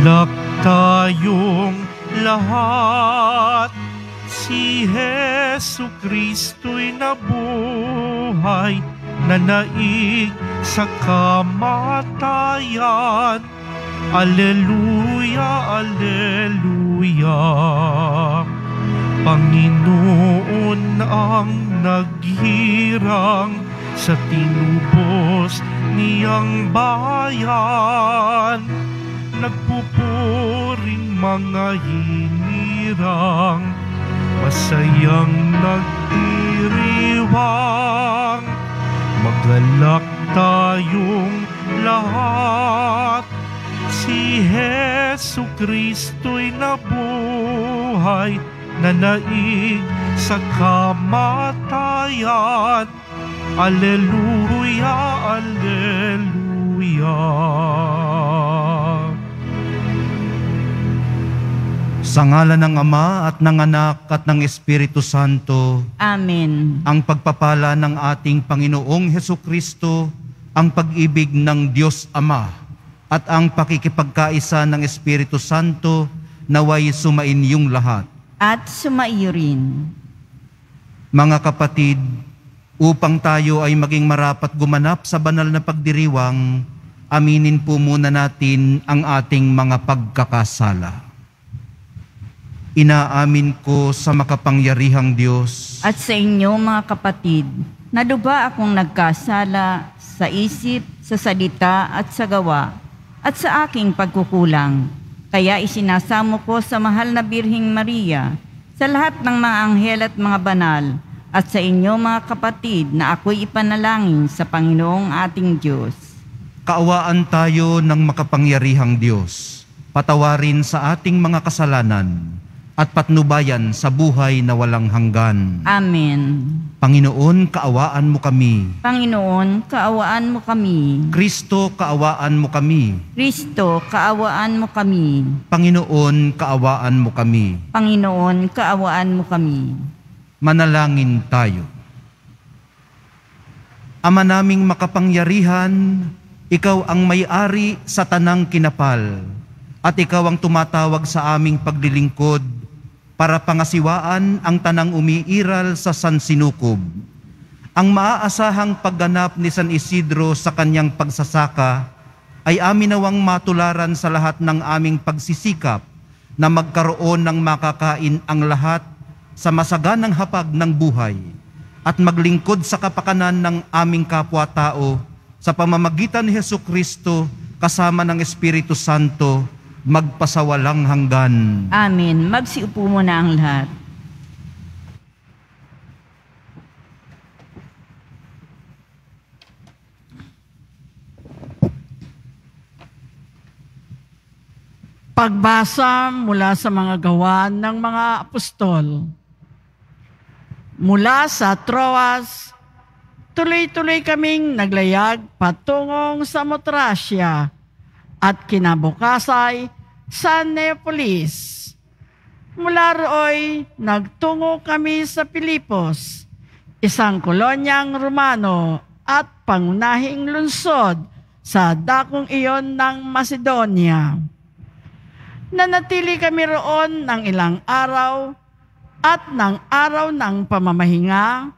Magalak tayong lahat Si Hesu Kristo'y nabuhay Nanaig sa kamatayan. Aleluya, Aleluya Panginoon ang naghirang sa tinubos niyang bayan Nagpupuring mga hinirang Masayang nagdiriwang. Magalak tayong lahat Si Hesu Kristo'y nabuhay Nanaig sa kamatayan. Aleluya, Aleluya Sa ngala ng Ama at ng Anak at ng Espiritu Santo, Amen. ang pagpapala ng ating Panginoong Heso Kristo, ang pag-ibig ng Diyos Ama, at ang pakikipagkaisa ng Espiritu Santo naway sumain yung lahat. At sumaiyo rin. Mga kapatid, upang tayo ay maging marapat gumanap sa banal na pagdiriwang, aminin po muna natin ang ating mga pagkakasala. Inaamin ko sa makapangyarihang Diyos At sa inyo mga kapatid, naduba akong nagkasala sa isip, sa salita at sa gawa, at sa aking pagkukulang. Kaya isinasamo ko sa mahal na Birhing Maria, sa lahat ng mga anghel at mga banal, at sa inyo mga kapatid na ako'y ipanalangin sa Panginoong ating Diyos. Kaawaan tayo ng makapangyarihang Diyos. Patawarin sa ating mga kasalanan at patnubayan sa buhay na walang hanggan. Amen. Panginoon, kaawaan mo kami. Panginoon, kaawaan mo kami. Kristo, kaawaan mo kami. Kristo, kaawaan mo kami. Panginoon, kaawaan mo kami. Panginoon, kaawaan mo kami. Manalangin tayo. Ama naming makapangyarihan, ikaw ang may-ari sa tanang kinapal, at ikaw ang tumatawag sa aming paglilingkod para pangasiwaan ang tanang umiiral sa San Sinukob. Ang maaasahang pagganap ni San Isidro sa kanyang pagsasaka ay amin nawang matularan sa lahat ng aming pagsisikap na magkaroon ng makakain ang lahat sa masaganang hapag ng buhay at maglingkod sa kapakanan ng aming kapwa-tao sa pamamagitan ni Heso Kristo kasama ng Espiritu Santo magpasawalang hanggan. Amen. Magsiupo muna ang lahat. Pagbasa mula sa mga gawa ng mga apostol. Mula sa Troas, tuloy-tuloy kaming naglayag patungong sa Motrasia at kinabukasay sa Neapolis. Mula rooy, nagtungo kami sa Pilipos, isang kolonyang Romano at pangunahing lungsod sa dakong iyon ng Macedonia. Nanatili kami roon ng ilang araw at ng araw ng pamamahinga,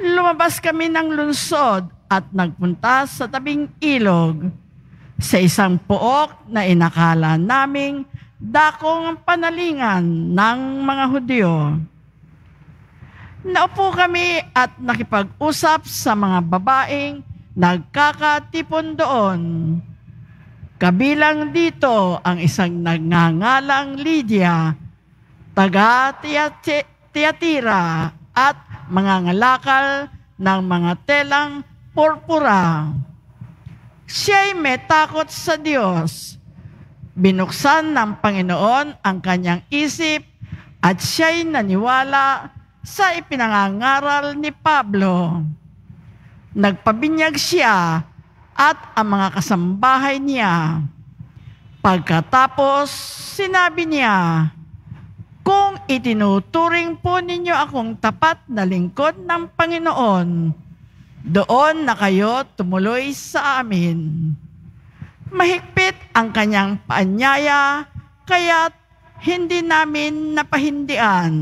lumabas kami ng lungsod at nagpunta sa tabing ilog sa isang pook na inakala naming dakong panalingan ng mga Hudyo. Naupo kami at nakipag-usap sa mga babaeng nagkakatipon doon. Kabilang dito ang isang nagngangalang Lydia, taga Tiatira at mga ngalakal ng mga telang purpura. Siya'y may takot sa Diyos. Binuksan ng Panginoon ang kanyang isip at siya'y naniwala sa ipinangangaral ni Pablo. Nagpabinyag siya at ang mga kasambahay niya. Pagkatapos, sinabi niya, Kung itinuturing po ninyo akong tapat na lingkod ng Panginoon, doon na kayo tumuloy sa amin. Mahigpit ang kanyang paanyaya, kaya't hindi namin napahindian.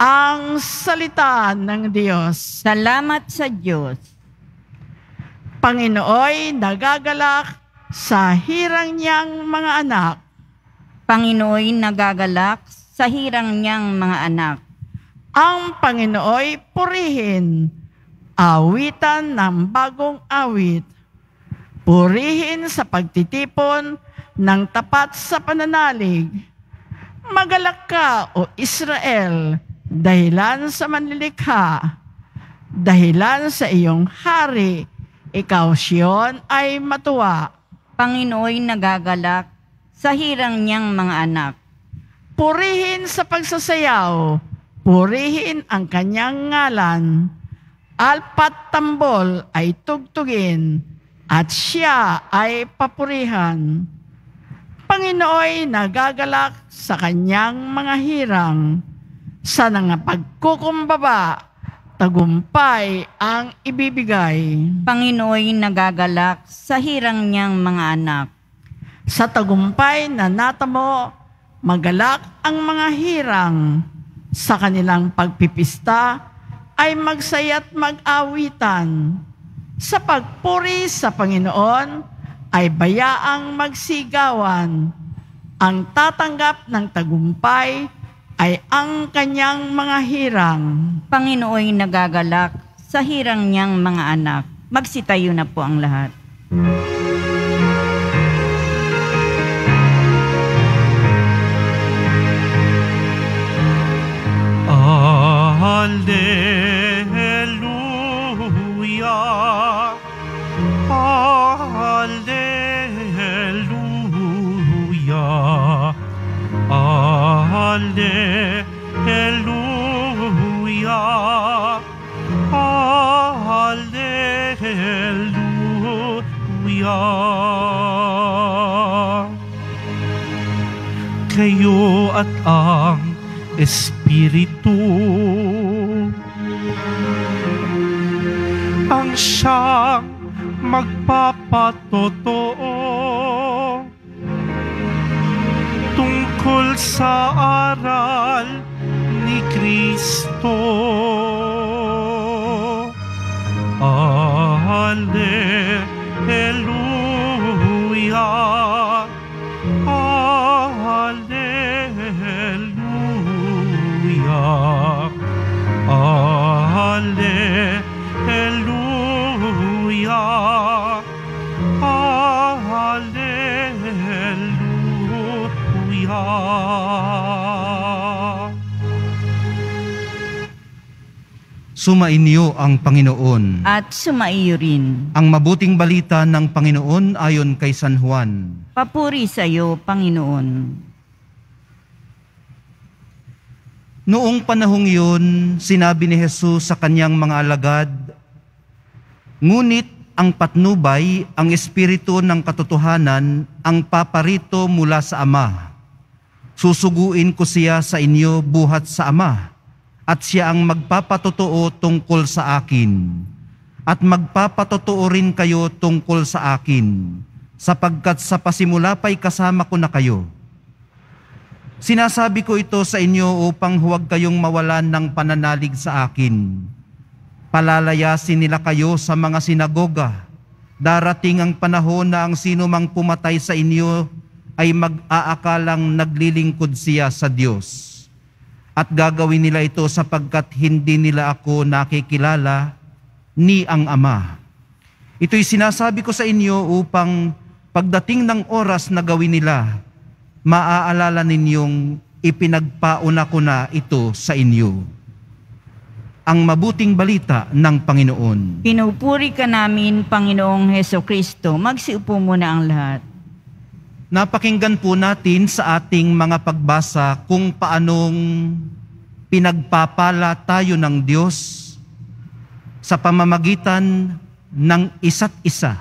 Ang salita ng Diyos. Salamat sa Diyos. Panginooy nagagalak sa hirang niyang mga anak. Panginooy nagagalak sa hirang niyang mga anak. Ang Panginooy purihin, awitan ng bagong awit. Purihin sa pagtitipon ng tapat sa pananalig. Magalak ka, O Israel, dahilan sa manlilikha. Dahilan sa iyong hari, ikaw siyon ay matuwa. Panginooy nagagalak sa hirang niyang mga anak. Purihin sa pagsasayaw, purihin ang kanyang ngalan. Alpat tambol ay tugtugin, at siya ay papurihan. Panginooy nagagalak sa kanyang mga hirang, sa nga pagkukumbaba, tagumpay ang ibibigay. Panginooy nagagalak sa hirang niyang mga anak. Sa tagumpay na natamo, magalak ang mga hirang. Sa kanilang pagpipista ay magsaya't mag-awitan. Sa pagpuri sa Panginoon ay bayaang magsigawan. Ang tatanggap ng tagumpay ay ang kanyang mga hirang. Panginooy nagagalak sa hirang niyang mga anak. Magsitayo na po ang lahat. Alleluia. Alleluia. Alleluia. Alleluia. Kayo at ang Espiritu ang siyang magpapatotoo tungkol sa aral ni Kristo. Alleluia. Sumainyo ang Panginoon. At sumaiyo rin. Ang mabuting balita ng Panginoon ayon kay San Juan. Papuri sa iyo, Panginoon. Noong panahong yun, sinabi ni Jesus sa kanyang mga alagad, Ngunit ang patnubay, ang espiritu ng katotohanan, ang paparito mula sa Ama. Susuguin ko siya sa inyo buhat sa Ama, at siya ang magpapatotoo tungkol sa akin. At magpapatotoo rin kayo tungkol sa akin, sapagkat sa pasimula pa'y kasama ko na kayo. Sinasabi ko ito sa inyo upang huwag kayong mawalan ng pananalig sa akin. Palalayasin nila kayo sa mga sinagoga. Darating ang panahon na ang sino mang pumatay sa inyo ay mag-aakalang naglilingkod siya sa Diyos. At gagawin nila ito sapagkat hindi nila ako nakikilala ni ang Ama. Ito'y sinasabi ko sa inyo upang pagdating ng oras na gawin nila, maaalala ninyong ipinagpauna ko na ito sa inyo. Ang mabuting balita ng Panginoon. Pinupuri ka namin, Panginoong Heso Kristo. Magsiupo muna ang lahat. Napakinggan po natin sa ating mga pagbasa kung paanong pinagpapala tayo ng Diyos sa pamamagitan ng isa't isa,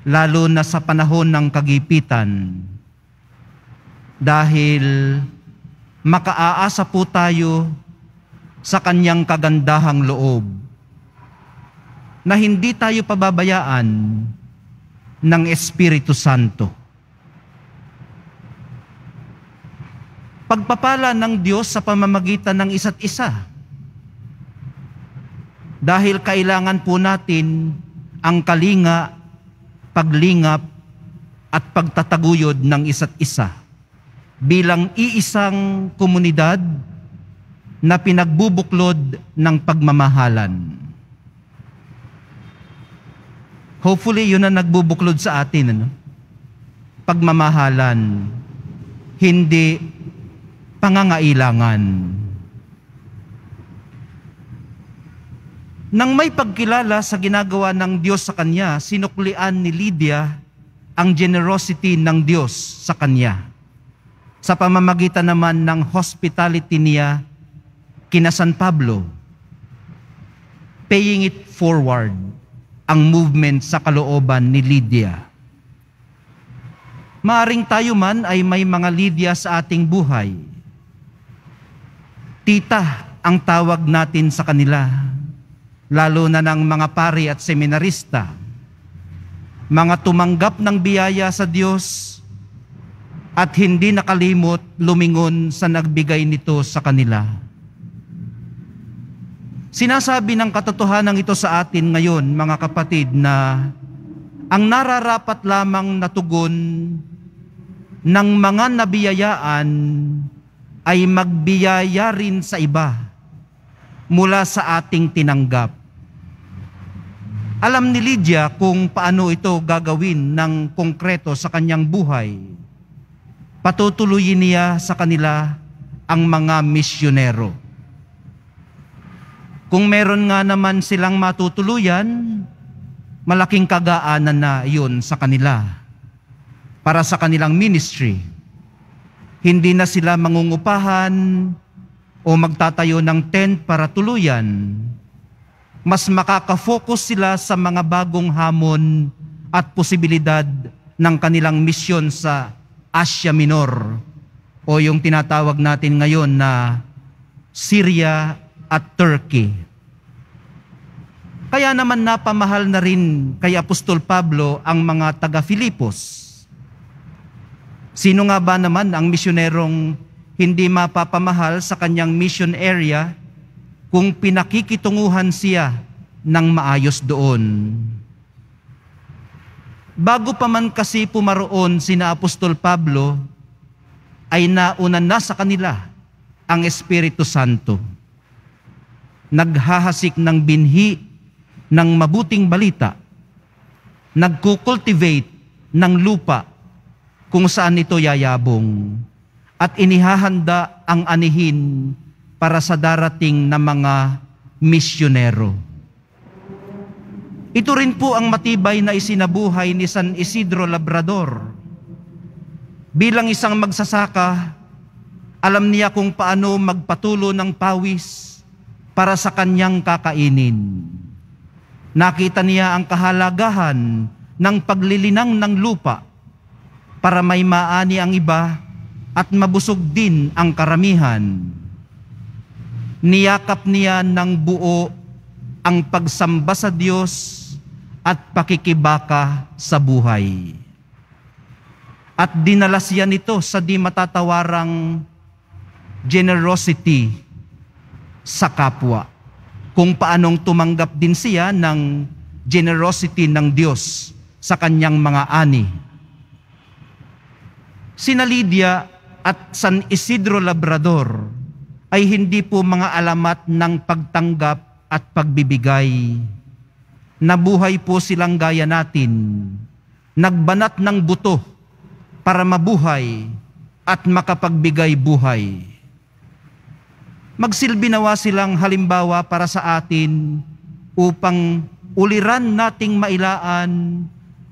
lalo na sa panahon ng kagipitan. Dahil makaaasa po tayo sa kanyang kagandahang loob. na hindi tayo pababayaan ng Espiritu Santo. Pagpapala ng Diyos sa pamamagitan ng isa't isa. Dahil kailangan po natin ang kalinga, paglingap, at pagtataguyod ng isa't isa bilang iisang komunidad na pinagbubuklod ng pagmamahalan. Hopefully, yun ang nagbubuklod sa atin. Ano? Pagmamahalan, hindi pangangailangan. Nang may pagkilala sa ginagawa ng Diyos sa kanya, sinuklian ni Lydia ang generosity ng Diyos sa kanya. Sa pamamagitan naman ng hospitality niya kina San Pablo, paying it forward ang movement sa kalooban ni Lydia. Maaring tayo man ay may mga Lydia sa ating buhay. Tita ang tawag natin sa kanila, lalo na ng mga pari at seminarista, mga tumanggap ng biyaya sa Diyos at hindi nakalimot lumingon sa nagbigay nito sa kanila. Sinasabi ng katotohanan ito sa atin ngayon, mga kapatid, na ang nararapat lamang na tugon ng mga nabiyayaan ay magbiyaya rin sa iba mula sa ating tinanggap. Alam ni Lydia kung paano ito gagawin ng konkreto sa kanyang buhay. Patutuloyin niya sa kanila ang mga misyonero. Kung meron nga naman silang matutuluyan, malaking kagaanan na yun sa kanila para sa kanilang ministry. Hindi na sila mangungupahan o magtatayo ng tent para tuluyan. Mas makakafocus sila sa mga bagong hamon at posibilidad ng kanilang misyon sa Asia Minor o yung tinatawag natin ngayon na Syria at Turkey. Kaya naman napamahal na rin kay Apostol Pablo ang mga taga-Filipos. Sino nga ba naman ang misyonerong hindi mapapamahal sa kanyang mission area kung pinakikitunguhan siya ng maayos doon? Bago pa man kasi pumaroon sina Apostol Pablo, ay nauna na sa kanila ang Espiritu Santo. Naghahasik ng binhi ng mabuting balita, nagkukultivate ng lupa kung saan ito yayabong, at inihahanda ang anihin para sa darating na mga misyonero. Ito rin po ang matibay na isinabuhay ni San Isidro Labrador. Bilang isang magsasaka, alam niya kung paano magpatulo ng pawis para sa kanyang kakainin. Nakita niya ang kahalagahan ng paglilinang ng lupa para may maani ang iba at mabusog din ang karamihan. Niyakap niya ng buo ang pagsamba sa Diyos at pakikibaka sa buhay. At dinala siya nito sa di matatawarang generosity sa kapwa kung paanong tumanggap din siya ng generosity ng Diyos sa kanyang mga ani. Sina Lydia at San Isidro Labrador ay hindi po mga alamat ng pagtanggap at pagbibigay. Nabuhay po silang gaya natin, nagbanat ng buto para mabuhay at makapagbigay buhay. Magsilbi nawa silang halimbawa para sa atin upang uliran nating mailaan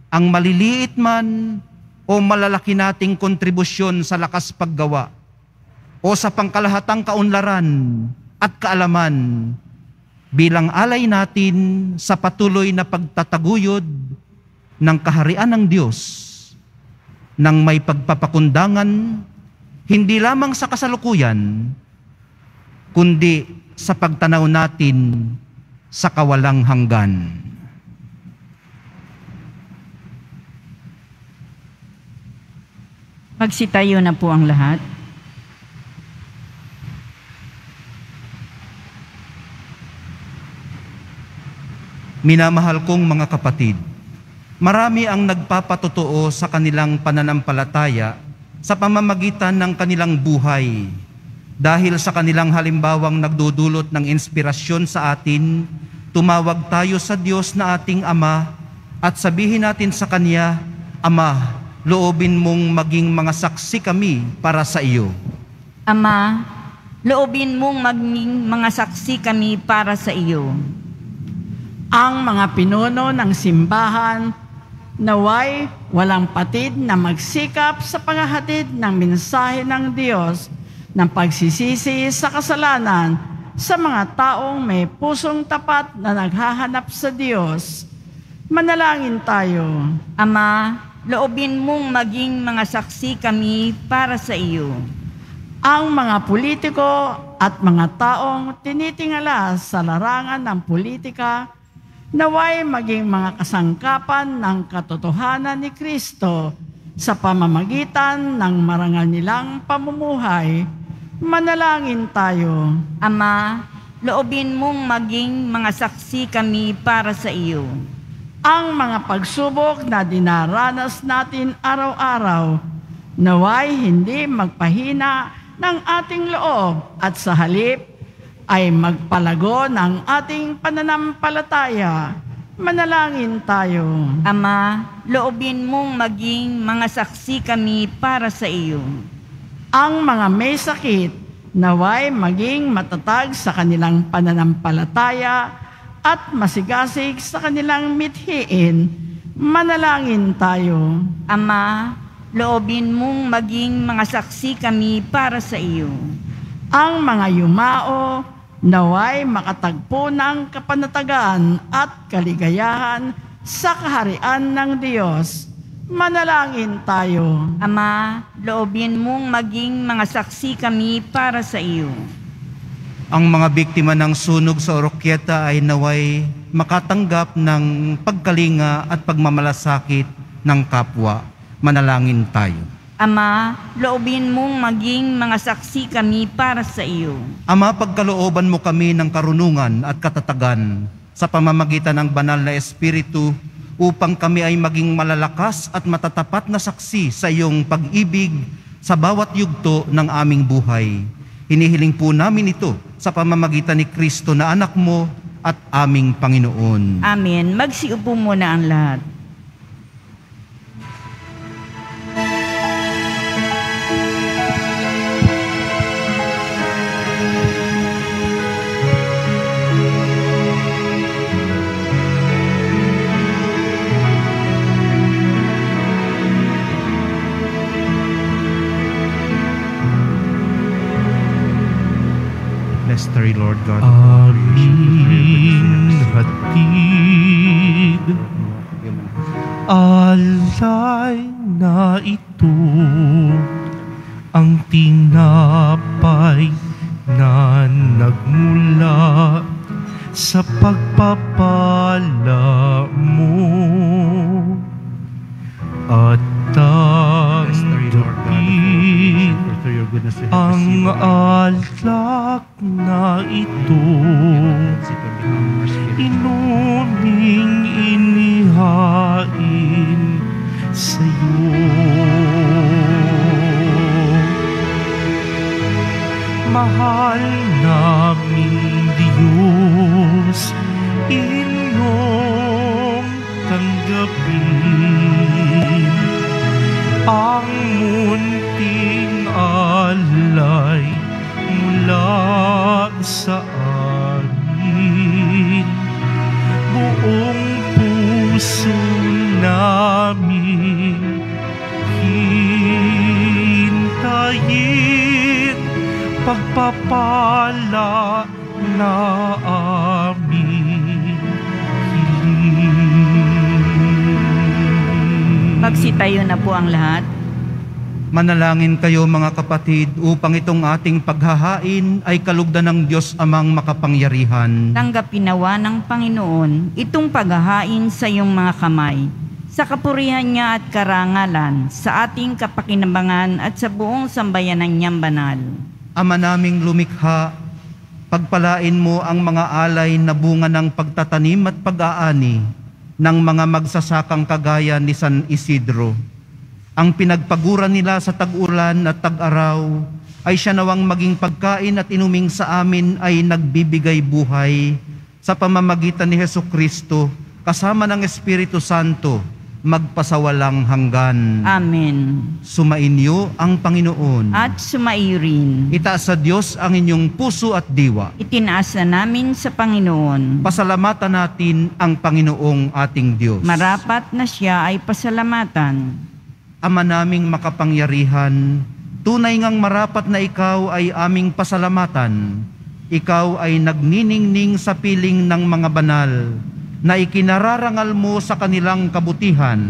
ang maliliit man o malalaki nating kontribusyon sa lakas paggawa o sa pangkalahatang kaunlaran at kaalaman bilang alay natin sa patuloy na pagtataguyod ng kaharian ng Diyos ng may pagpapakundangan hindi lamang sa kasalukuyan kundi sa pagtanaw natin sa kawalang hanggan. Magsitayo na po ang lahat. Minamahal kong mga kapatid, marami ang nagpapatotoo sa kanilang pananampalataya sa pamamagitan ng kanilang buhay dahil sa kanilang halimbawang nagdudulot ng inspirasyon sa atin, tumawag tayo sa Diyos na ating Ama at sabihin natin sa Kanya, Ama, loobin mong maging mga saksi kami para sa iyo. Ama, loobin mong maging mga saksi kami para sa iyo. Ang mga pinuno ng simbahan naway walang patid na magsikap sa paghahatid ng mensahe ng Diyos ng pagsisisi sa kasalanan sa mga taong may pusong tapat na naghahanap sa Diyos. Manalangin tayo. Ama, loobin mong maging mga saksi kami para sa iyo. Ang mga politiko at mga taong tinitingala sa larangan ng politika naway maging mga kasangkapan ng katotohanan ni Kristo sa pamamagitan ng marangal nilang pamumuhay, manalangin tayo. Ama, loobin mong maging mga saksi kami para sa iyo. Ang mga pagsubok na dinaranas natin araw-araw, naway hindi magpahina ng ating loob at sa halip ay magpalago ng ating pananampalataya. Manalangin tayo. Ama, loobin mong maging mga saksi kami para sa iyo. Ang mga may sakit, naway maging matatag sa kanilang pananampalataya at masigasig sa kanilang mithiin. Manalangin tayo. Ama, loobin mong maging mga saksi kami para sa iyo. Ang mga yumao, naway makatagpo ng kapanatagan at kaligayahan sa kaharian ng Diyos. Manalangin tayo. Ama, loobin mong maging mga saksi kami para sa iyo. Ang mga biktima ng sunog sa Oroquieta ay naway makatanggap ng pagkalinga at pagmamalasakit ng kapwa. Manalangin tayo. Ama, loobin mong maging mga saksi kami para sa iyo. Ama, pagkalooban mo kami ng karunungan at katatagan sa pamamagitan ng banal na Espiritu upang kami ay maging malalakas at matatapat na saksi sa iyong pag-ibig sa bawat yugto ng aming buhay. Hinihiling po namin ito sa pamamagitan ni Kristo na anak mo at aming Panginoon. Amen. Magsiupo muna ang lahat. The Lord God. Aming hatid. Alay na ito. Ang tinapay na nagmula Sa pagpapala mo. At ang alak na ito. Inuming inihain sa'yo. Mahal naming Diyos, inyong tanggapin. ang pagpapala na amin hiling. Magsitayo na po ang lahat. Manalangin kayo mga kapatid upang itong ating paghahain ay kalugdan ng Diyos amang makapangyarihan. Tanggapin nawa ng Panginoon itong paghahain sa iyong mga kamay. Sa sa kapurihan niya at karangalan, sa ating kapakinabangan at sa buong sambayanan niyang banal. Ama naming lumikha, pagpalain mo ang mga alay na bunga ng pagtatanim at pag-aani ng mga magsasakang kagaya ni San Isidro. Ang pinagpaguran nila sa tag-ulan at tag-araw ay siya nawang maging pagkain at inuming sa amin ay nagbibigay buhay sa pamamagitan ni Heso Kristo kasama ng Espiritu Santo magpasawalang hanggan. Amen. Sumainyo ang Panginoon. At sumairin. Itaas sa Diyos ang inyong puso at diwa. Itinaasa namin sa Panginoon. Pasalamatan natin ang Panginoong ating Diyos. Marapat na siya ay pasalamatan. Ama naming makapangyarihan, tunay ngang marapat na ikaw ay aming pasalamatan. Ikaw ay nagniningning sa piling ng mga banal na ikinararangal mo sa kanilang kabutihan.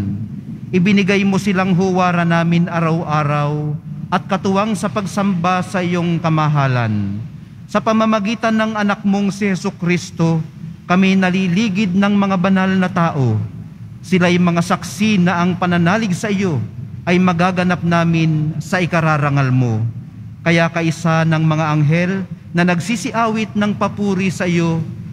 Ibinigay mo silang huwara namin araw-araw at katuwang sa pagsamba sa iyong kamahalan. Sa pamamagitan ng anak mong si Yesu Kristo, kami naliligid ng mga banal na tao. Sila'y mga saksi na ang pananalig sa iyo ay magaganap namin sa ikararangal mo. Kaya kaisa ng mga anghel na nagsisiawit ng papuri sa iyo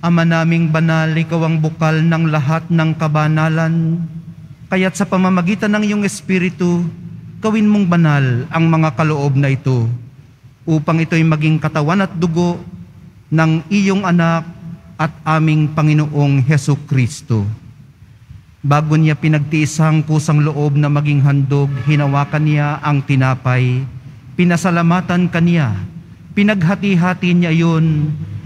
Ama naming banal, ikaw ang bukal ng lahat ng kabanalan. Kaya't sa pamamagitan ng iyong Espiritu, gawin mong banal ang mga kaloob na ito upang ito'y maging katawan at dugo ng iyong anak at aming Panginoong Heso Kristo. Bago niya pinagtiis ang kusang loob na maging handog, hinawakan niya ang tinapay, pinasalamatan kaniya, pinaghati-hati niya yun,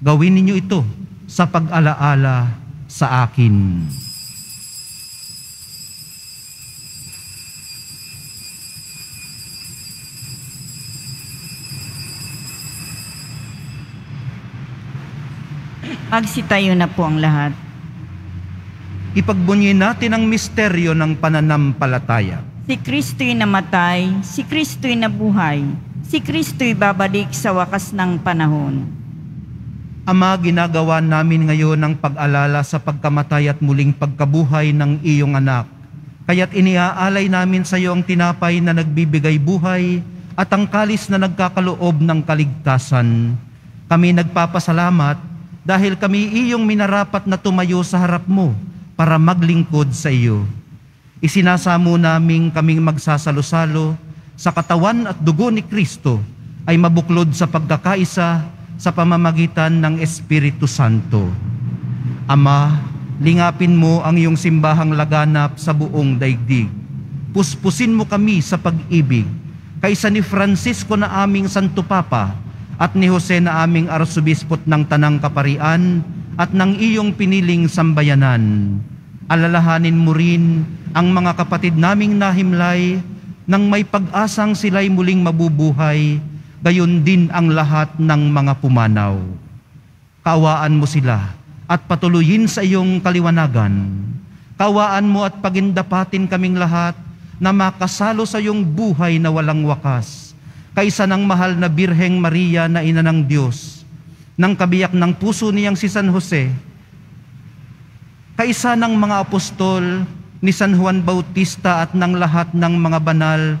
Gawin ninyo ito sa pag-alaala sa akin. Magsitayo na po ang lahat. Ipagbunyi natin ang misteryo ng pananampalataya. Si Kristo'y namatay, si Kristo'y nabuhay, si Kristo'y babalik sa wakas ng panahon. Ama, ginagawa namin ngayon ang pag-alala sa pagkamatay at muling pagkabuhay ng iyong anak. Kaya't iniaalay namin sa iyo ang tinapay na nagbibigay buhay at ang kalis na nagkakaloob ng kaligtasan. Kami nagpapasalamat dahil kami iyong minarapat na tumayo sa harap mo para maglingkod sa iyo. Isinasamo naming kaming magsasalo-salo sa katawan at dugo ni Kristo ay mabuklod sa pagkakaisa sa pamamagitan ng Espiritu Santo. Ama, lingapin mo ang iyong simbahang laganap sa buong daigdig. Puspusin mo kami sa pag-ibig, kaysa ni Francisco na aming Santo Papa at ni Jose na aming Arsobispot ng Tanang Kaparian at ng iyong piniling sambayanan. Alalahanin mo rin ang mga kapatid naming nahimlay nang may pag-asang sila'y muling mabubuhay, gayon din ang lahat ng mga pumanaw. Kaawaan mo sila at patuloyin sa iyong kaliwanagan. Kawaan mo at pagindapatin kaming lahat na makasalo sa iyong buhay na walang wakas. kaisa ng mahal na Birheng Maria na ina ng Diyos, ng kabiyak ng puso niyang si San Jose, kaisa ng mga apostol ni San Juan Bautista at ng lahat ng mga banal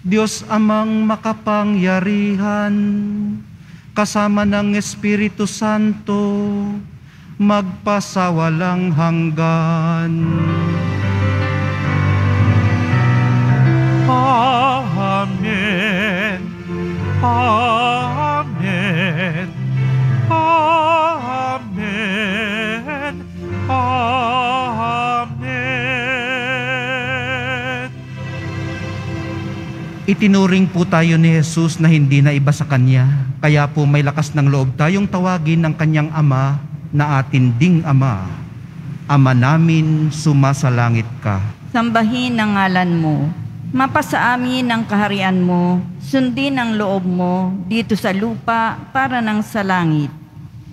Diyos amang makapangyarihan, kasama ng Espiritu Santo, magpasawalang hanggan. Amen. Amen. Itinuring po tayo ni Jesus na hindi na iba sa Kanya, kaya po may lakas ng loob tayong tawagin ng Kanyang Ama na atin ding Ama. Ama namin, sumasalangit ka. Sambahin ang ngalan mo. Mapasa amin ang kaharian mo. Sundin ang loob mo dito sa lupa para ng sa langit.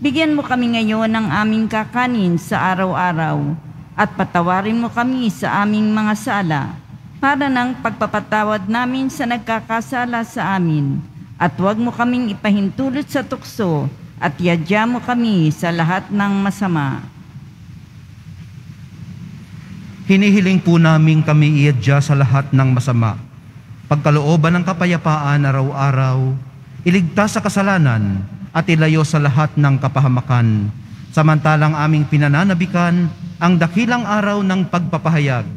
Bigyan mo kami ngayon ng aming kakanin sa araw-araw at patawarin mo kami sa aming mga sala para ng pagpapatawad namin sa nagkakasala sa amin. At huwag mo kaming ipahintulot sa tukso at yadya mo kami sa lahat ng masama. Hinihiling po namin kami iadya sa lahat ng masama. Pagkalooban ng kapayapaan araw-araw, iligtas sa kasalanan at ilayo sa lahat ng kapahamakan. Samantalang aming pinananabikan ang dakilang araw ng pagpapahayag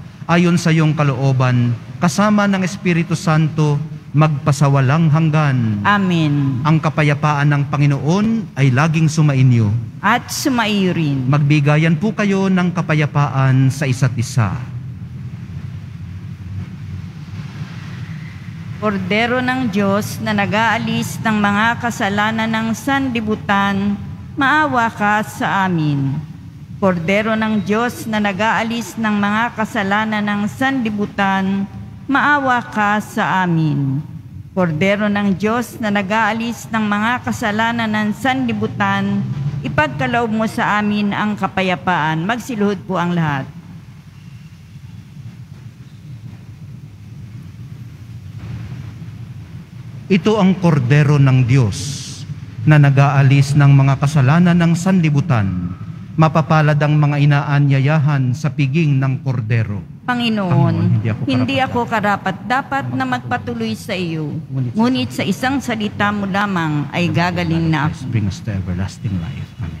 ayon sa iyong kalooban, kasama ng Espiritu Santo, magpasawalang hanggan. Amen. Ang kapayapaan ng Panginoon ay laging sumainyo. At sumaiyo rin. Magbigayan po kayo ng kapayapaan sa isa't isa. Kordero ng Diyos na nag-aalis ng mga kasalanan ng sanlibutan, maawa ka sa amin. Kordero ng Diyos na nag-aalis ng mga kasalanan ng sanlibutan, maawa ka sa amin. Kordero ng Diyos na nag-aalis ng mga kasalanan ng sanlibutan, ipagkaloob mo sa amin ang kapayapaan. Magsiluhod po ang lahat. Ito ang kordero ng Diyos na nag-aalis ng mga kasalanan ng sanlibutan. Mapapalad ang mga inaanyayahan sa piging ng kordero. Panginoon, Panginoon, hindi hindi ako, ako karapat dapat na magpatuloy sa iyo. Ngunit sa- Ngunit sa isang salita mo lamang ay gagaling na ako. Bring us to everlasting life. Amen.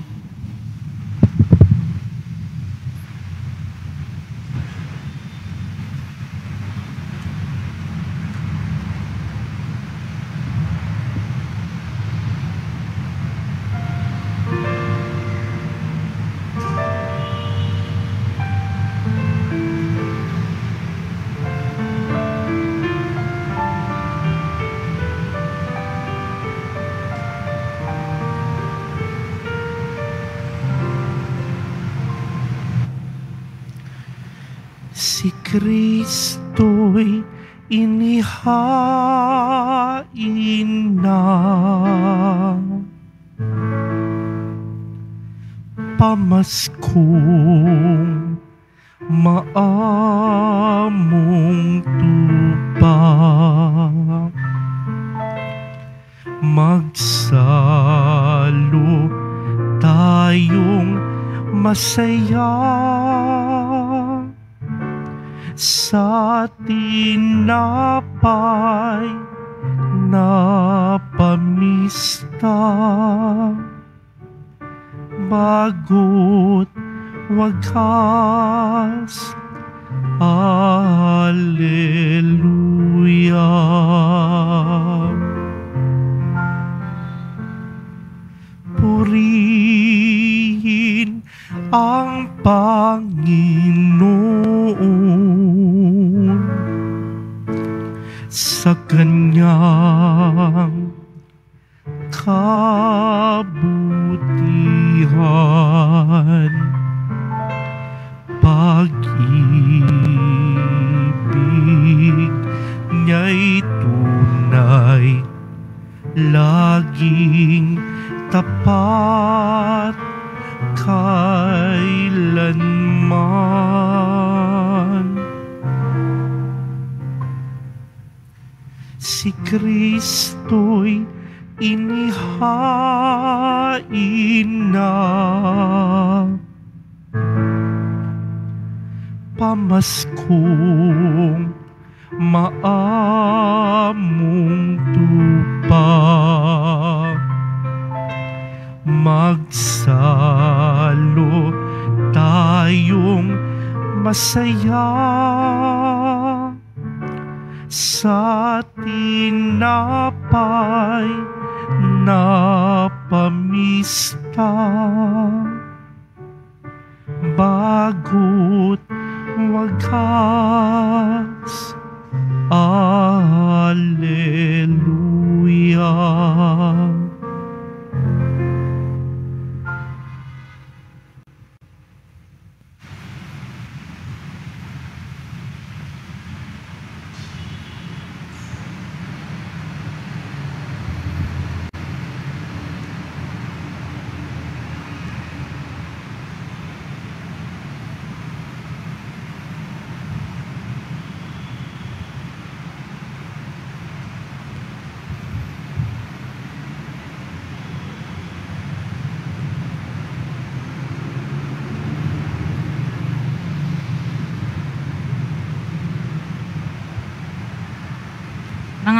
Kristo'y inihain na. Pamaskong maamong tupa. Magsalo tayong masaya sa tinapay na pamista bagot wagas Alleluia Purihin ang Panginoon sa kanyang kabutihan. Pag-ibig niya'y tunay laging tapat kailanman si Kristo'y inihain na. Pamaskong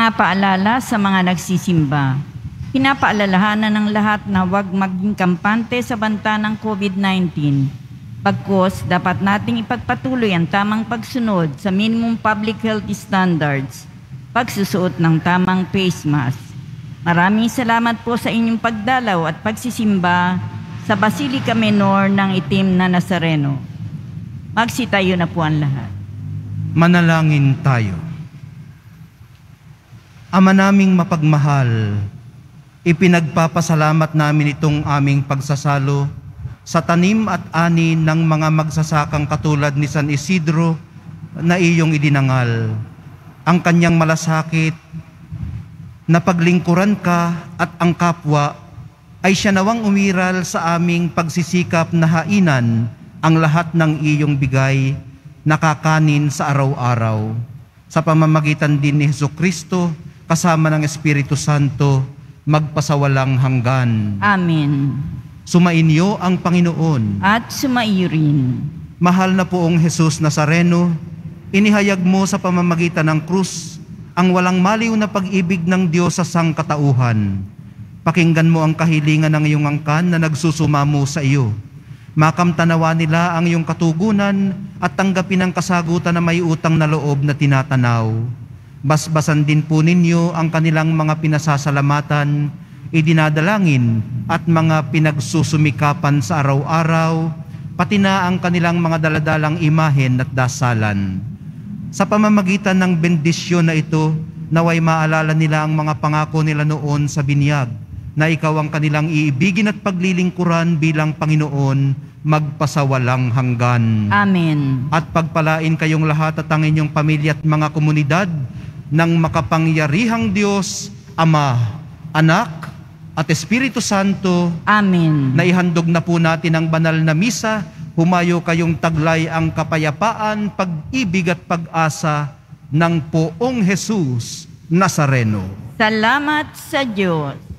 Mga paalala sa mga nagsisimba. Pinapaalalahanan ng lahat na huwag maging kampante sa banta ng COVID-19. Pagkos, dapat nating ipagpatuloy ang tamang pagsunod sa minimum public health standards, pagsusuot ng tamang face mask. Maraming salamat po sa inyong pagdalaw at pagsisimba sa Basilica Menor ng Itim na Nazareno. Magsitayo na po ang lahat. Manalangin tayo. Ama naming mapagmahal, ipinagpapasalamat namin itong aming pagsasalo sa tanim at ani ng mga magsasakang katulad ni San Isidro na iyong idinangal. Ang kanyang malasakit na paglingkuran ka at ang kapwa ay siya nawang umiral sa aming pagsisikap na hainan ang lahat ng iyong bigay nakakanin sa araw-araw. Sa pamamagitan din ni Heso Kristo, kasama ng Espiritu Santo, magpasawalang hanggan. Amen. Sumainyo ang Panginoon. At sumaiyo rin. Mahal na poong Jesus Nazareno, inihayag mo sa pamamagitan ng krus ang walang maliw na pag-ibig ng Diyos sa sangkatauhan. Pakinggan mo ang kahilingan ng iyong angkan na nagsusumamo sa iyo. Makamtanawa nila ang iyong katugunan at tanggapin ang kasagutan na may utang na loob na tinatanaw. Basbasan din po ninyo ang kanilang mga pinasasalamatan, idinadalangin at mga pinagsusumikapan sa araw-araw, pati na ang kanilang mga daladalang imahen at dasalan. Sa pamamagitan ng bendisyon na ito, naway maalala nila ang mga pangako nila noon sa binyag, na ikaw ang kanilang iibigin at paglilingkuran bilang Panginoon, magpasawalang hanggan Amen. at pagpalain kayong lahat at ang inyong pamilya at mga komunidad ng makapangyarihang Diyos, Ama, Anak, at Espiritu Santo, Amen. na ihandog na po natin ang banal na misa, humayo kayong taglay ang kapayapaan, pag-ibig at pag-asa ng poong Jesus Nazareno. Salamat sa Diyos.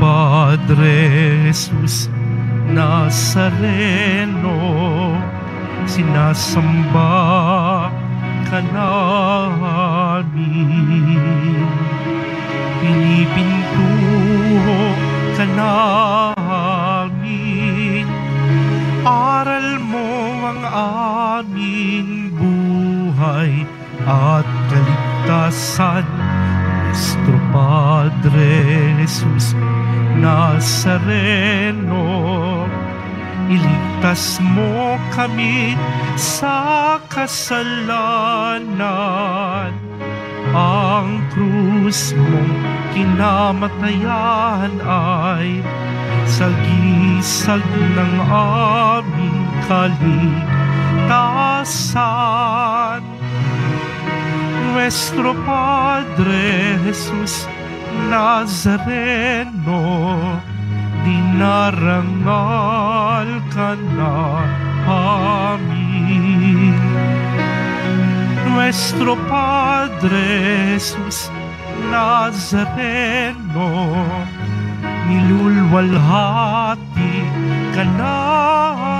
Padre Jesus Nazareno, sinasamba ka namin. Pinipintuho ka namin. Aral mo ang aming buhay at kaligtasan. Padre Jesus Nazareno, iligtas mo kami sa kasalanan. Ang krus mong kinamatayan ay sagisag ng aming kaligtasan. Nuestro Padre Jesus Nazareno, dinarangal ka na amin. Nuestro Padre Jesus Nazareno, nilulwalhati ka.